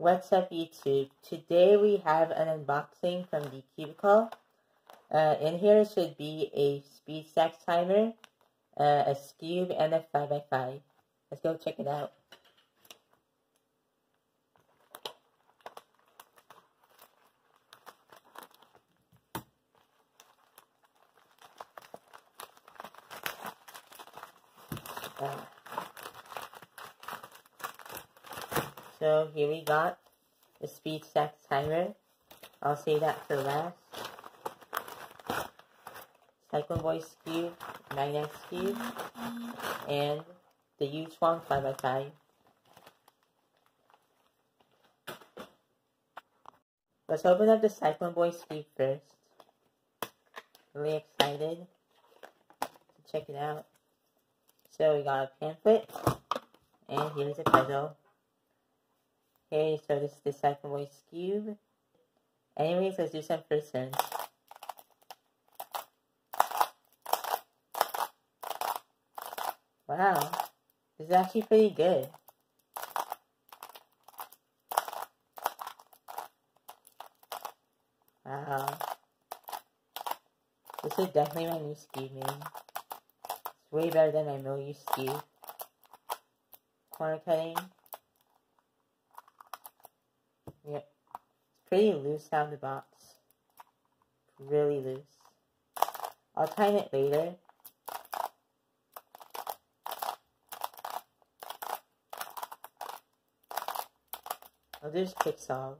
What's up YouTube? Today we have an unboxing from the Cubicle. Uh, in here should be a speed stack timer, uh, a Skewb, and a 5x5. Let's go check it out. Uh, so here we got the speed stack timer. I'll say that for last. Cyclone Boy Skewb, Magnetic Skewb, and the YuChuang 5x5. Let's open up the Cyclone Boy Skewb first. Really excited to check it out. So we got a pamphlet, and here's a puzzle. Okay, so this is the Cyclone Boy Skewb. Anyways, let's do some first turns. Wow, this is actually pretty good. Wow. This is definitely my new Skewb name. It's way better than my Milieu Skewb. Corner cutting. Yep. Pretty loose out the box. Really loose. I'll tighten it later. Oh, there's quick solve.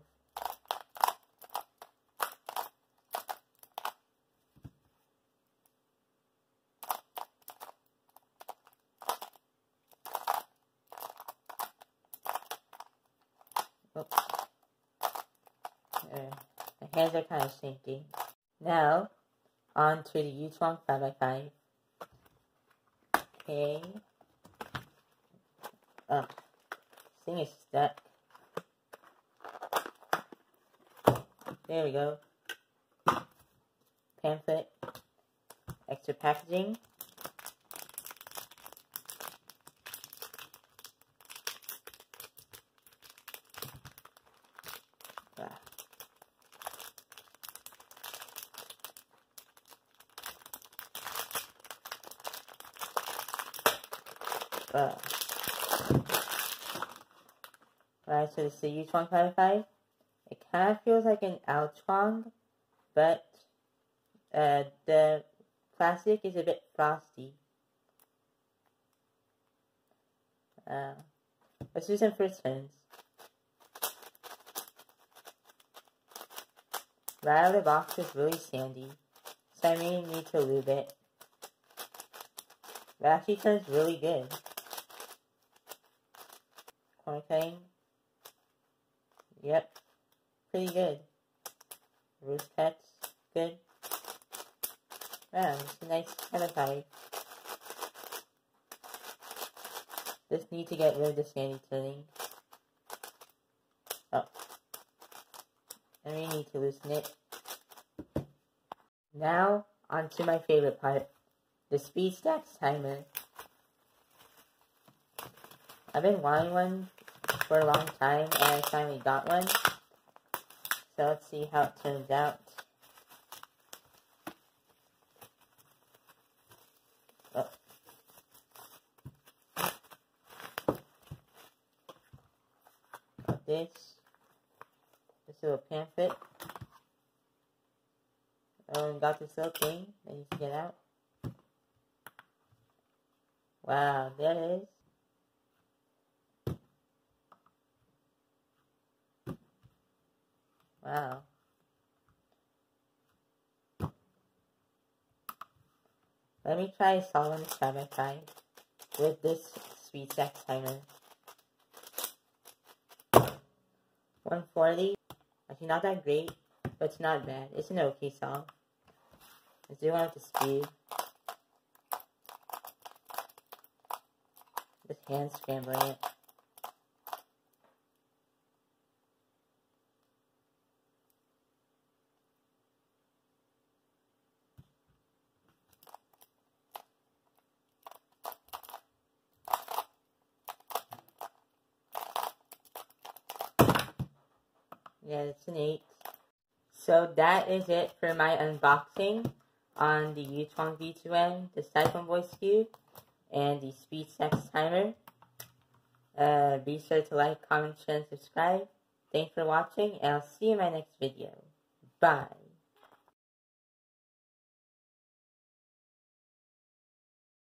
My hands are kind of stinky. Now, on to the YuChuang 5x5. Okay. Oh, this thing is stuck. There we go. Pamphlet. Extra packaging. Uh. Alright, so this is the YuChuang 5x5. It kind of feels like an Altron, but uh, the plastic is a bit frosty. Uh, let's do some first turns. Right out of the box is really sandy, so I may need to lube it. That actually turns really good. Cutting. Yep, pretty good. Roost cuts, good. Wow, it's a nice kind of pipe. Just need to get rid of the sandy turning. Oh. I may need to loosen it. Now, on to my favorite part. The speed stacks timer. I've been wanting one for a long time and I finally got one. So let's see how it turns out. Oh. This. This little pamphlet. And got this little thing that needs to get out. Wow, there it is. Wow. Let me try this side by with this speed stack timer. 140. Actually, not that great, but it's not bad. It's an okay song. Let's do one with speed. Just hand scrambling it. Yeah, it's an 8. So that is it for my unboxing on the YuChuang V2M, the Cyclone Boy Skewb, and the Speed Stacks Timer. Uh, be sure to like, comment, share, and subscribe. Thanks for watching, and I'll see you in my next video. Bye.